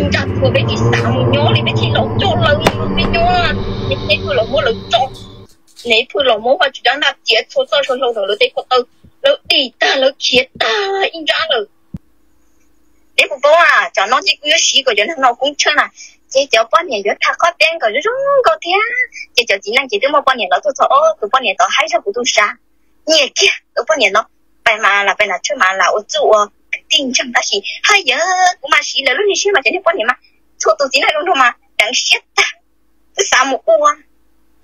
in ra thua bé chỉ sao một nhó đi bé chỉ lỗ cho lâu bé nhó à. bé chỉ vừa lỗ mua lỗ cho. Nếu vừa lỗ mua mà chủ đang đạp chết số số số số số lỗ tây có lỗ đi ta lỗ chết ta, in ra rồi nếu phụ bố à cho nó chỉ cứ xí của cho nó cũng chơi là chị cho bao nhiêu cho thằng có tiền của nó có tiền chị cho chỉ năng chỉ tới một bao nhiêu đó thôi ô cứ bao nhiêu đó hay sao cũng tu sa nhiều kia cứ bao nhiêu đó. Bài mà là, bài là chơi mà là ở chỗ tình trạng đó là hay giờ cũng mà xí là lúc này xí mà chỉ được bao nhiêu mà. Thôi tôi chỉ là luôn thôi mà. Đang xếp ta. Cứ sao một ô à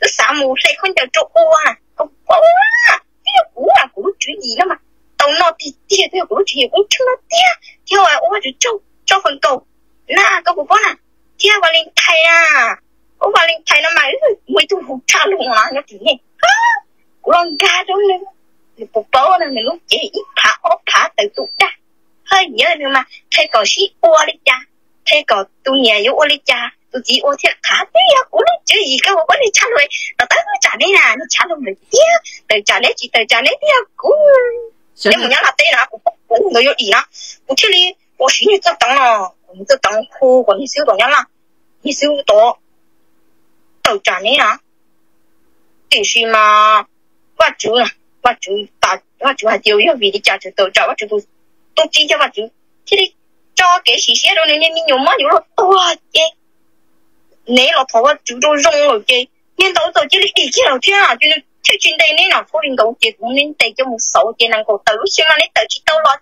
cứ sao một lấy con cho chỗ ô à. Không có à cái cũ là cũ chuyện gì đó mà. Tàu nó thì tiền theo cũ chuyện cũng chưa tiền theo à ô cho châu cho phần cầu. Na có bố nè kia vào lên thay à. Ô vào lên thay nó mà mấy tu hụt cha luôn mà nó chỉ này con ga đó lên. Bố bố này mình lúc chỉ ít phá ốp phá từ tụ đa hơi nhớ nhưng mà thầy có sĩ ô đi cha. Thầy có tu nhà yếu ô đi cha. Tu chỉ ô thiệt khá tí à cũng nó chứ gì cái ô đi cha rồi. Nó tới nó trả đi là nó trả luôn rồi tiếc từ chả lấy chỉ từ chả lấy à cũng nếu mà nhớ là tây là cũng cũng nó yếu gì đó cũng chứ đi ô sĩ như tao tặng nó tao tặng khu còn như xíu còn nhớ là như xíu tổ. Tàu chả đi nó thì gì mà quá chú à quá chú ta quá chú hạt tiêu yếu vì đi trả cho tàu trả quá chú tôi chỉ cho bà chữ thế cho cái xì xe rồi nên mình nhóm mà nhớ là to chứ nếu là thấu chữ đồ rong rồi chứ nên tôi tôi chỉ đi chứ đầu tiên là cho nên chứ chuyện đây nên cũng nên tay cho một số chị năng cổ tử chứ mà nên tự chỉ tao lo